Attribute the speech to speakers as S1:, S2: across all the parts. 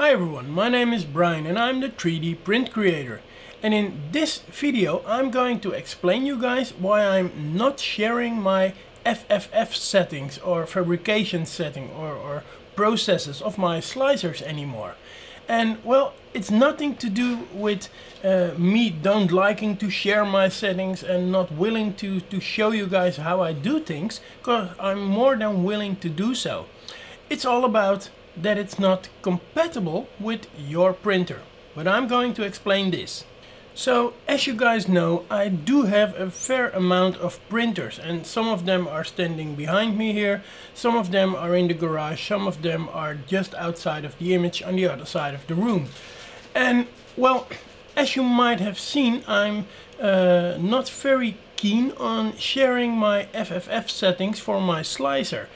S1: Hi everyone, my name is Brian and I'm the 3D print creator. And in this video I'm going to explain you guys why I'm not sharing my FFF settings or fabrication setting or, or processes of my slicers anymore. And well, it's nothing to do with uh, me don't liking to share my settings and not willing to, to show you guys how I do things, because I'm more than willing to do so. It's all about that it's not compatible with your printer. But I'm going to explain this. So, as you guys know, I do have a fair amount of printers and some of them are standing behind me here, some of them are in the garage, some of them are just outside of the image on the other side of the room. And, well, as you might have seen, I'm uh, not very keen on sharing my FFF settings for my slicer.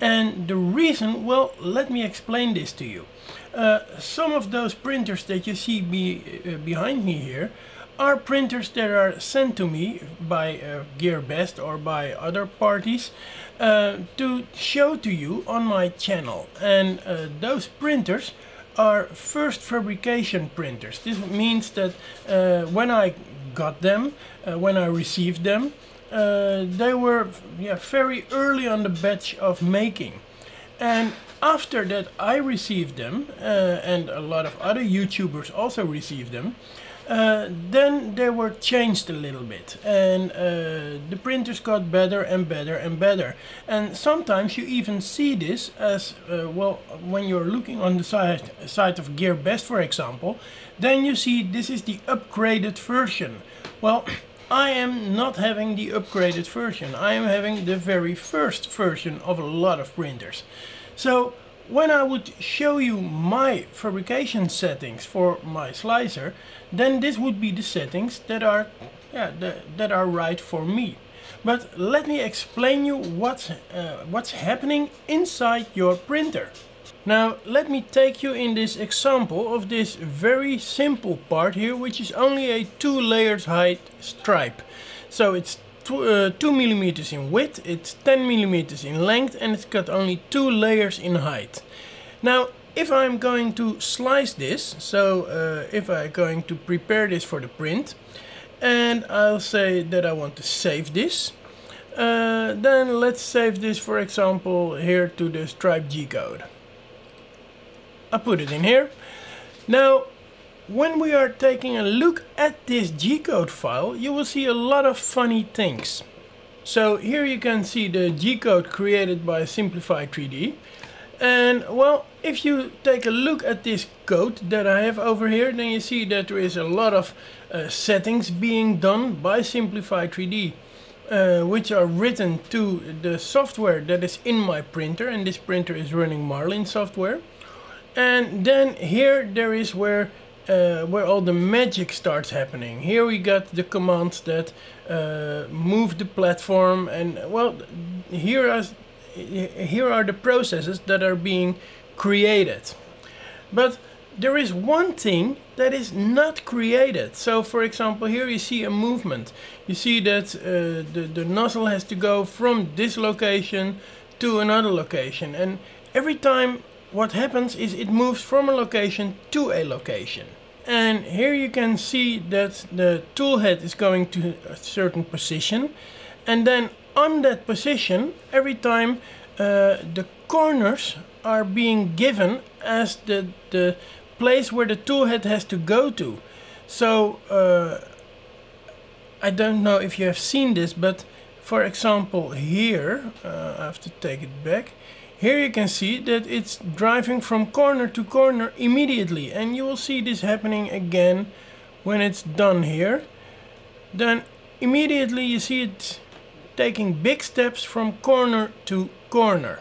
S1: And the reason, well, let me explain this to you. Uh, some of those printers that you see be, uh, behind me here are printers that are sent to me by uh, GearBest or by other parties uh, to show to you on my channel. And uh, those printers are first fabrication printers. This means that uh, when I got them, when I received them, uh, they were yeah, very early on the batch of making. And after that I received them, uh, and a lot of other YouTubers also received them, uh, then they were changed a little bit and uh, the printers got better and better and better. And sometimes you even see this as uh, well when you're looking on the side, side of GearBest for example then you see this is the upgraded version. Well I am not having the upgraded version. I am having the very first version of a lot of printers. So when I would show you my fabrication settings for my slicer, then this would be the settings that are, yeah, the, that are right for me. But let me explain you what's, uh, what's happening inside your printer. Now let me take you in this example of this very simple part here which is only a 2 layers height stripe. So it's two, uh, 2 millimeters in width, it's 10 millimeters in length and it's got only 2 layers in height. Now if I'm going to slice this, so uh, if I'm going to prepare this for the print and I'll say that I want to save this uh, then let's save this for example here to the stripe G code. I put it in here. Now, when we are taking a look at this G-code file, you will see a lot of funny things. So here you can see the G-code created by Simplify 3D. And well, if you take a look at this code that I have over here, then you see that there is a lot of uh, settings being done by Simplify 3D. Uh, which are written to the software that is in my printer and this printer is running Marlin software and then here there is where uh, where all the magic starts happening. Here we got the commands that uh, move the platform and well here are, here are the processes that are being created. But there is one thing that is not created. So for example here you see a movement. You see that uh, the, the nozzle has to go from this location to another location and every time what happens is it moves from a location to a location. And here you can see that the tool head is going to a certain position. And then on that position, every time uh, the corners are being given as the, the place where the tool head has to go to. So uh, I don't know if you have seen this, but for example here, uh, I have to take it back. Here you can see that it's driving from corner to corner immediately and you will see this happening again when it's done here. Then immediately you see it taking big steps from corner to corner.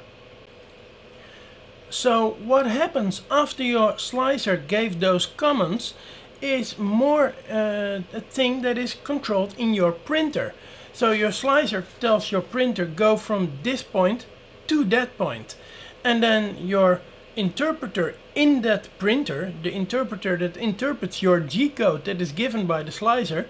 S1: So what happens after your slicer gave those commands is more uh, a thing that is controlled in your printer. So your slicer tells your printer go from this point to that point. And then your interpreter in that printer, the interpreter that interprets your G-code that is given by the slicer,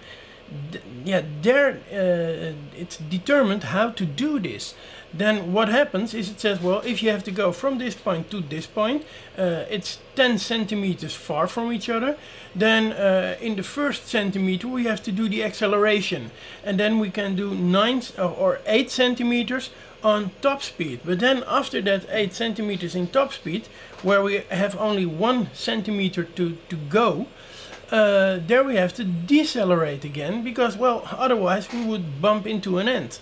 S1: yeah, there uh, it's determined how to do this. Then what happens is it says, well, if you have to go from this point to this point, uh, it's 10 centimeters far from each other, then uh, in the first centimeter we have to do the acceleration. And then we can do 9 or 8 centimeters on top speed. But then after that 8 centimeters in top speed, where we have only 1 centimeter to, to go, uh, there we have to decelerate again because, well, otherwise we would bump into an end.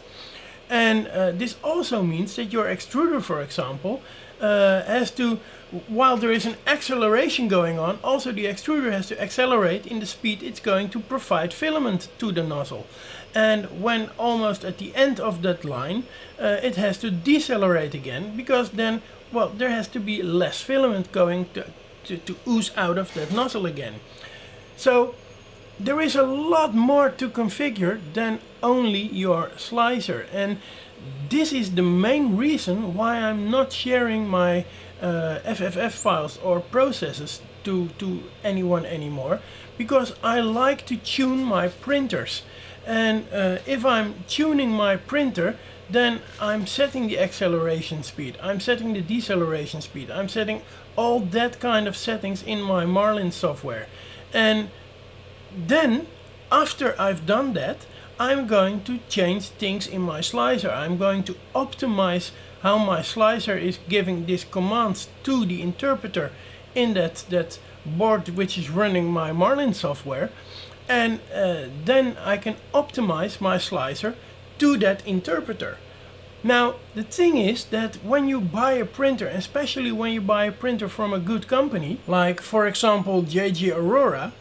S1: And uh, this also means that your extruder, for example, uh, has to, while there is an acceleration going on, also the extruder has to accelerate in the speed it's going to provide filament to the nozzle. And when almost at the end of that line, uh, it has to decelerate again, because then, well, there has to be less filament going to, to, to ooze out of that nozzle again. So there is a lot more to configure than only your slicer and this is the main reason why I'm not sharing my uh, FFF files or processes to, to anyone anymore because I like to tune my printers. And uh, if I'm tuning my printer then I'm setting the acceleration speed, I'm setting the deceleration speed, I'm setting all that kind of settings in my Marlin software. And then after I've done that I'm going to change things in my slicer. I'm going to optimize how my slicer is giving these commands to the interpreter in that, that board which is running my Marlin software and uh, then I can optimize my slicer to that interpreter. Now the thing is that when you buy a printer, especially when you buy a printer from a good company, like for example JG Aurora,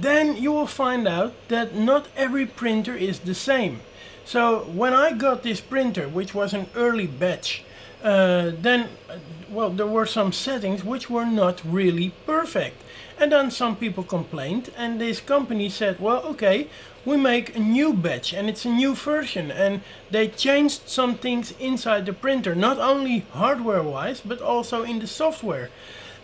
S1: then you will find out that not every printer is the same. So when I got this printer, which was an early batch, uh, then, well, there were some settings which were not really perfect. And then some people complained and this company said, well, okay, we make a new batch and it's a new version. And they changed some things inside the printer, not only hardware-wise, but also in the software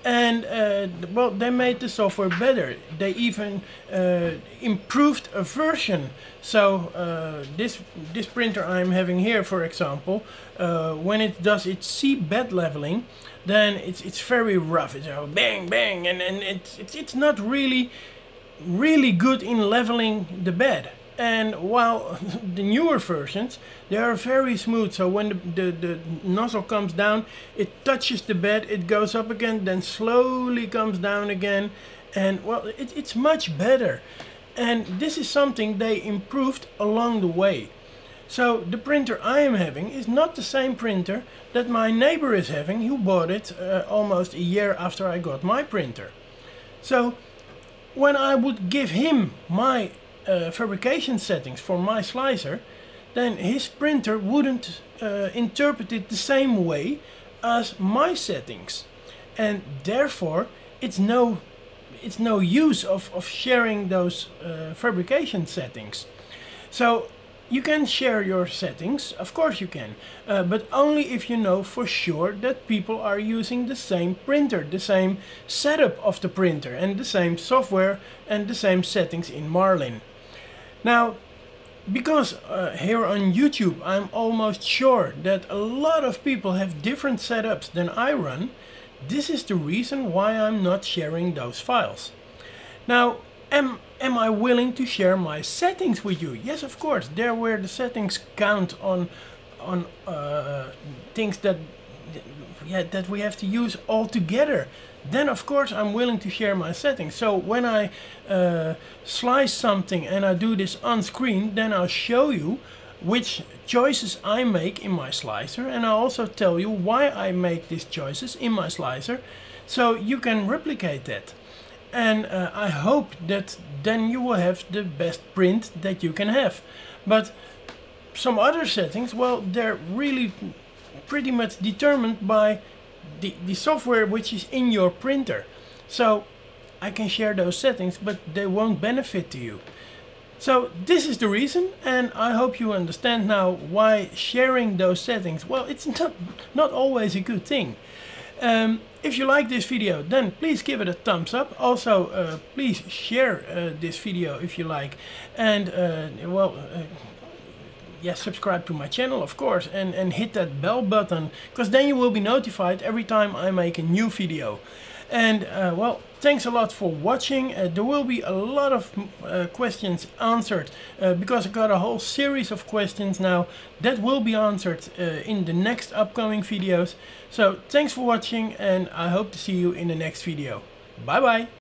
S1: and uh, well they made the software better. They even uh, improved a version. So uh, this this printer I'm having here for example uh, when it does its C bed leveling then it's it's very rough. It's a bang bang and, and it's, it's it's not really really good in leveling the bed and while the newer versions they are very smooth. So when the, the, the, nozzle comes down it touches the bed it goes up again then slowly comes down again. And well it, it's much better. And this is something they improved along the way. So the printer I am having is not the same printer that my neighbor is having who bought it uh, almost a year after I got my printer. So when I would give him my uh, fabrication settings for my slicer, then his printer wouldn't uh, interpret it the same way as my settings. And therefore, it's no, it's no use of, of sharing those uh, fabrication settings. So you can share your settings, of course you can, uh, but only if you know for sure that people are using the same printer, the same setup of the printer and the same software and the same settings in Marlin. Now, because uh, here on YouTube I'm almost sure that a lot of people have different setups than I run, this is the reason why I'm not sharing those files. Now, am, am I willing to share my settings with you? Yes, of course. There where the settings count on, on uh, things that, yeah, that we have to use all together then of course I'm willing to share my settings. So when I uh, slice something and I do this on screen, then I'll show you which choices I make in my slicer and I'll also tell you why I make these choices in my slicer so you can replicate that. And uh, I hope that then you will have the best print that you can have. But some other settings, well, they're really pretty much determined by the, the software which is in your printer. So I can share those settings, but they won't benefit to you. So this is the reason, and I hope you understand now why sharing those settings, well, it's not, not always a good thing. Um, if you like this video, then please give it a thumbs up. Also, uh, please share uh, this video if you like. And, uh, well, yeah, subscribe to my channel, of course, and, and hit that bell button, because then you will be notified every time I make a new video. And uh, well, thanks a lot for watching. Uh, there will be a lot of uh, questions answered uh, because I got a whole series of questions now that will be answered uh, in the next upcoming videos. So thanks for watching and I hope to see you in the next video. Bye bye.